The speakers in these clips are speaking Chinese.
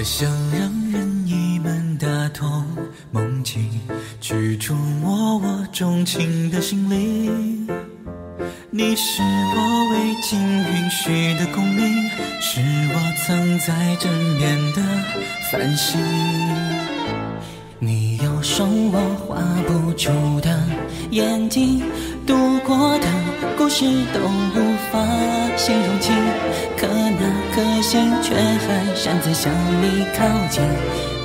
我想让我钟情的心灵。你是我未经允许的共鸣，是我藏在枕边的繁星。你有双我画不出的眼睛，读过的故事都无法形容尽，可那颗心却还擅自向你靠近，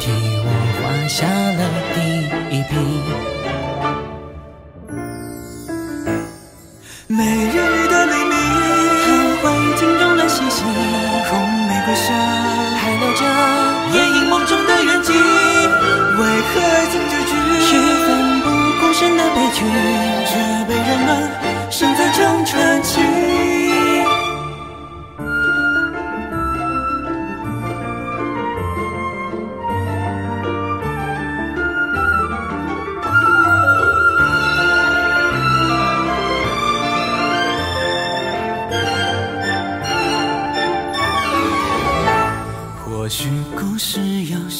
替我画下了第一笔。美日的黎明，和灰烬中的星星，红玫瑰下，还留着夜莺梦中的远景，为何爱情结是？奋不顾身的悲剧。却被人们生在成传奇。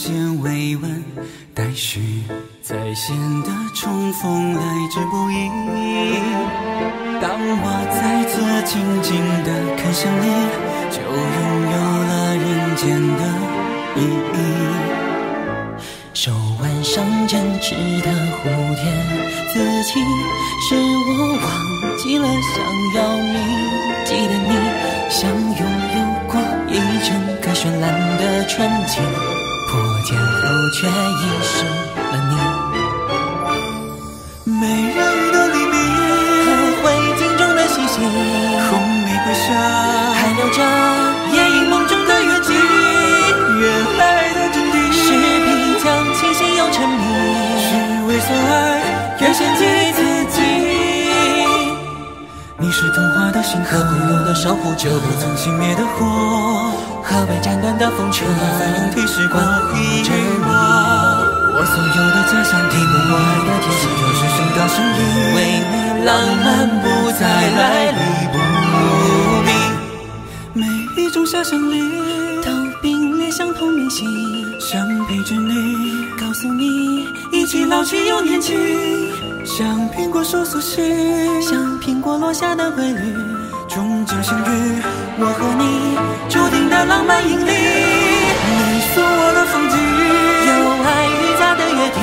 要先慰问，待续，再现的重逢来之不易。当我再次静静地看向你，就拥有了人间的意义。手腕上针织的蝴蝶自己，是我忘记了想要铭记的你，像拥有过一整个绚烂的春天，却遗失了你。美人鱼的黎明，和灰烬中的星星，红玫瑰下，还留着夜莺梦中的远景，原来的真谛是皮将清醒又沉迷。是为所爱越陷进自己。你是童话的星河，的守护者不曾熄灭的火，和被斩断的风车，反应提示过一着我。我所有的假想敌，我爱的天气就是盛大声音，为你浪漫不再来历不明。每一种遐想里，都并列相同明星，想陪着你，告诉你一起老去又年轻，像苹果树苏醒，像苹果落下的规律，终将相遇。我和你注定的浪漫引力，你送我的风景，有爱与家的约定，